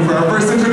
for our first international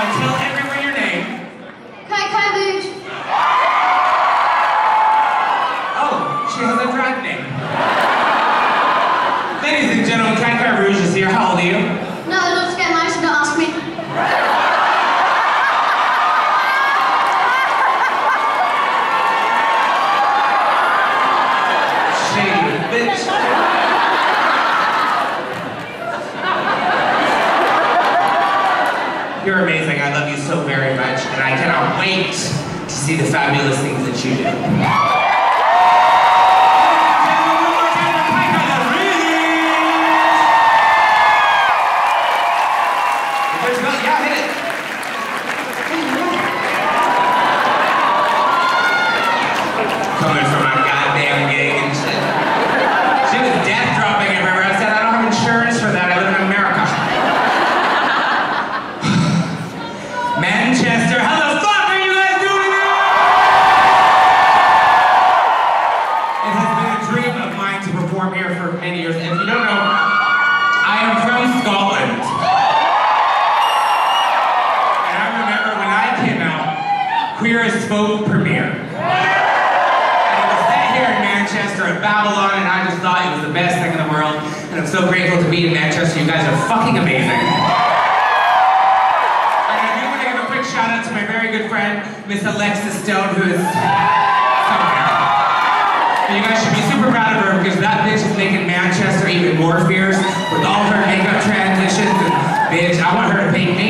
now. Tell You're amazing. I love you so very much, and I cannot wait to see the fabulous things that you do. Miss Alexa Stone, who is somewhere, you guys should be super proud of her because that bitch is making Manchester even more fierce with all her makeup transitions. And bitch, I want her to paint me.